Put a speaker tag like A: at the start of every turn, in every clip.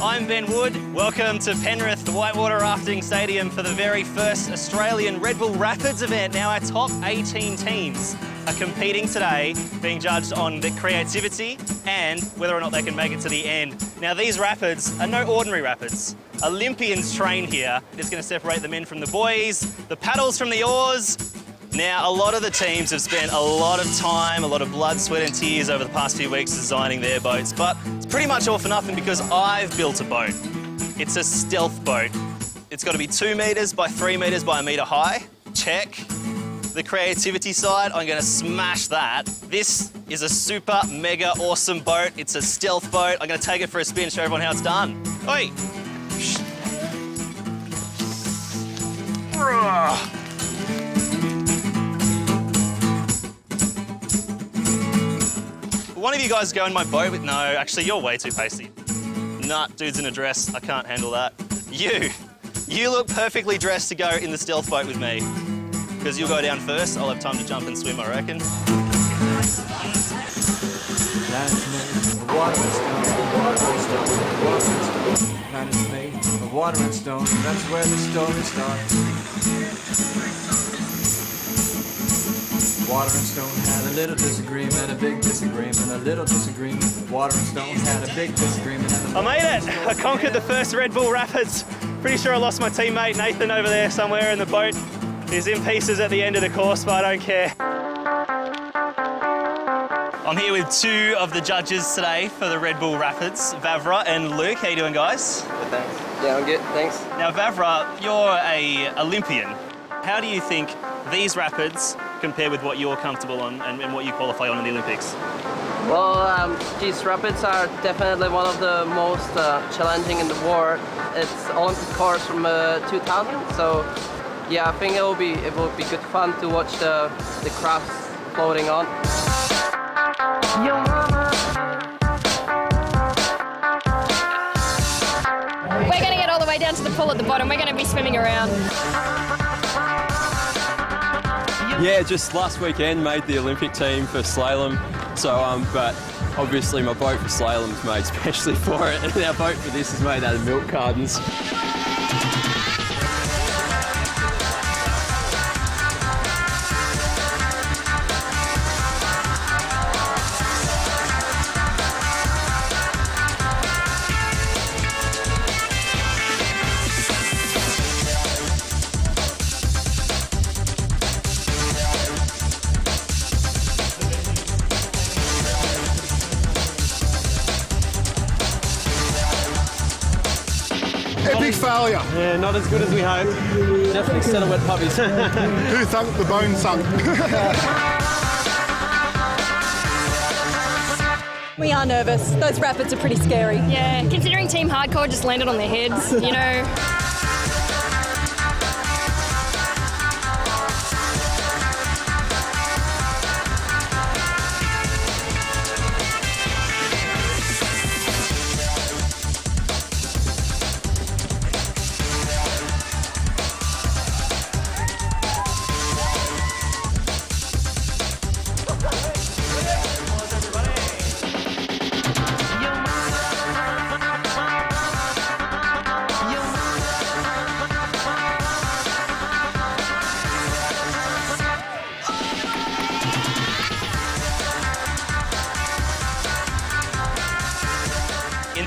A: I'm Ben Wood. Welcome to Penrith the Whitewater Rafting Stadium for the very first Australian Red Bull Rapids event. Now, our top 18 teams are competing today, being judged on their creativity and whether or not they can make it to the end. Now, these rapids are no ordinary rapids. Olympians train here. It's going to separate the men from the boys, the paddles from the oars, now, a lot of the teams have spent a lot of time, a lot of blood, sweat and tears over the past few weeks designing their boats, but it's pretty much all for nothing because I've built a boat. It's a stealth boat. It's got to be two metres by three metres by a metre high. Check. The creativity side, I'm going to smash that. This is a super, mega awesome boat. It's a stealth boat. I'm going to take it for a spin, show everyone how it's done. Oi! One of you guys go in my boat with... No, actually, you're way too pasty. Nah, dude's in a dress. I can't handle that. You, you look perfectly dressed to go in the stealth boat with me. Because you'll go down first. I'll have time to jump and swim, I reckon.
B: Water and stone, made of water and stone. That's where the story starts. Water and Stone had a little disagreement, a big disagreement, a little disagreement. Water and Stone had a big disagreement.
A: I made it! I conquered the first Red Bull Rapids. Pretty sure I lost my teammate Nathan over there somewhere in the boat. He's in pieces at the end of the course, but I don't care. I'm here with two of the judges today for the Red Bull Rapids, Vavra and Luke. How you doing, guys?
C: Good, thanks. Yeah, I'm good, thanks.
A: Now, Vavra, you're a Olympian. How do you think these rapids compare with what you're comfortable on and, and what you qualify on in the Olympics?
C: Well, um, these rapids are definitely one of the most uh, challenging in the world. It's Olympic course from uh, 2000, so yeah, I think it will be it will be good fun to watch the the crafts floating on.
D: We're going to get all the way down to the pool at the bottom. We're going to be swimming around.
E: Yeah, just last weekend made the Olympic team for slalom. So, um, but obviously my boat for slalom's made especially for it, and our boat for this is made out of milk cartons.
F: Epic failure.
E: Yeah, not as good as we hoped. Definitely set of wet puppies.
F: Who thunk the bone sunk?
G: We are nervous. Those rapids are pretty scary.
D: Yeah, considering Team Hardcore just landed on their heads, you know.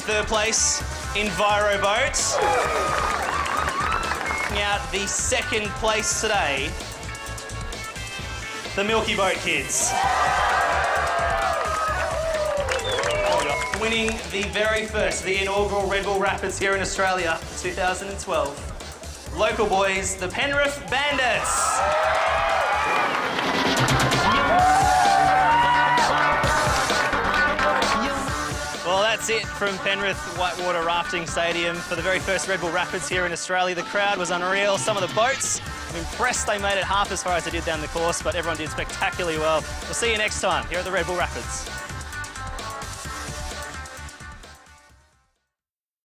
A: Third place, Enviro Boat. Out the second place today, the Milky Boat Kids. Winning the very first, the inaugural Red Bull Rapids here in Australia, 2012. Local boys, the Penrith Bandits. Well, that's it from Penrith Whitewater Rafting Stadium for the very first Red Bull Rapids here in Australia. The crowd was unreal. Some of the boats, I'm impressed they made it half as far as they did down the course, but everyone did spectacularly well. We'll see you next time here at the Red Bull Rapids.